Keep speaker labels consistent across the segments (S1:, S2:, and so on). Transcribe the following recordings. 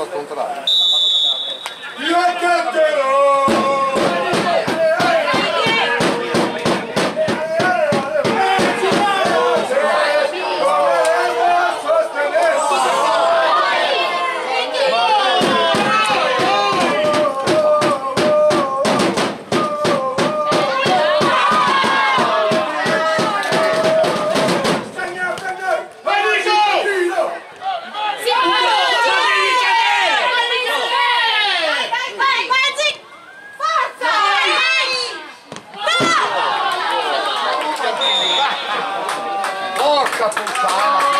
S1: ao contrário. porca puttana!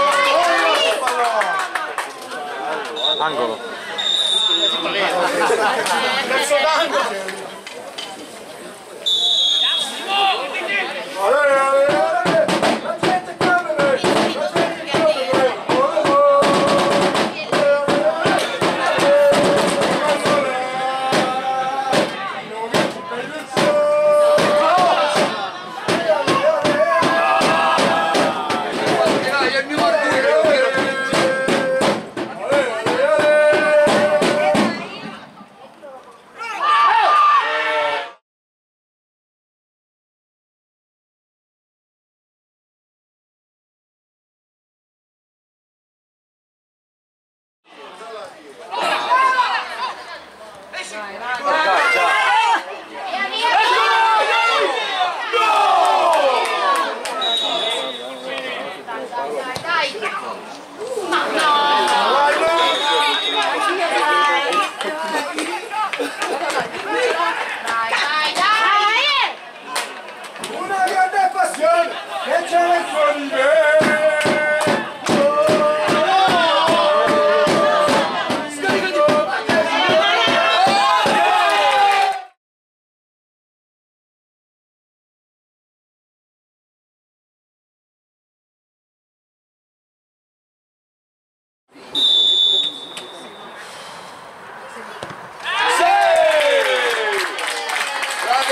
S1: Angolo. Verso l'angolo!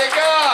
S1: go.